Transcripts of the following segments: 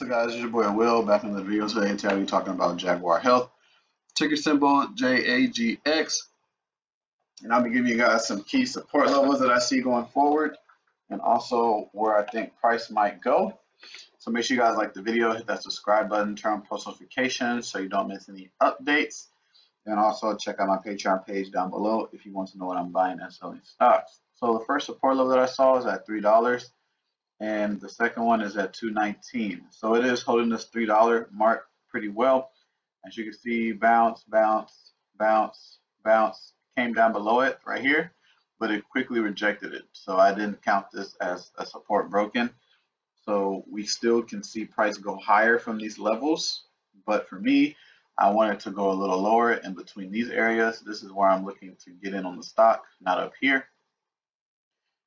guys? It's your boy Will back in the video today. Today be talking about Jaguar Health. Ticker symbol JAGX. And I'll be giving you guys some key support levels that I see going forward and also where I think price might go. So make sure you guys like the video, hit that subscribe button, turn on post notifications so you don't miss any updates. And also check out my Patreon page down below if you want to know what I'm buying and selling stocks. So the first support level that I saw is at $3 and the second one is at 219 so it is holding this three dollar mark pretty well. As you can see bounce bounce bounce bounce. Came down below it right here but it quickly rejected it. So I didn't count this as a support broken. So we still can see price go higher from these levels but for me I want it to go a little lower in between these areas. This is where I'm looking to get in on the stock not up here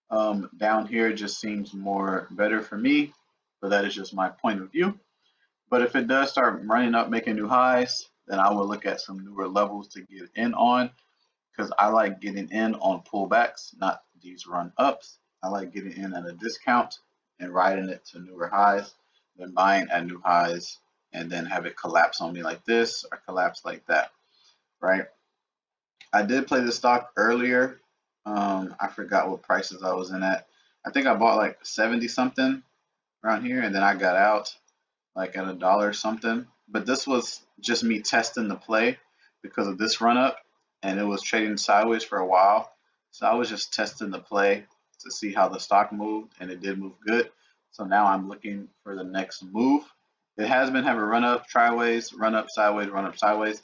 um, down here just seems more better for me, but that is just my point of view. But if it does start running up, making new highs, then I will look at some newer levels to get in on because I like getting in on pullbacks, not these run ups. I like getting in at a discount and riding it to newer highs, then buying at new highs and then have it collapse on me like this or collapse like that, right? I did play the stock earlier um, I forgot what prices I was in at. I think I bought like 70 something around here and then I got out like at a dollar something. But this was just me testing the play because of this run up and it was trading sideways for a while. So I was just testing the play to see how the stock moved and it did move good. So now I'm looking for the next move. It has been having run up, tryways, run up, sideways, run up, sideways.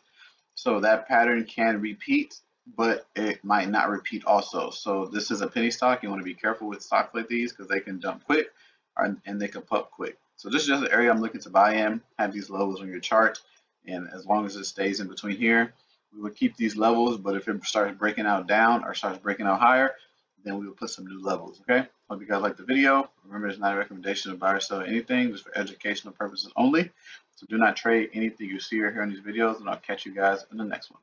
So that pattern can repeat but it might not repeat also. So this is a penny stock. You want to be careful with stocks like these because they can jump quick and they can pop quick. So this is just an area I'm looking to buy in, have these levels on your chart. And as long as it stays in between here, we would keep these levels. But if it starts breaking out down or starts breaking out higher, then we will put some new levels, okay? Hope you guys like the video. Remember, it's not a recommendation to buy or sell anything, just for educational purposes only. So do not trade anything you see or hear in these videos, and I'll catch you guys in the next one.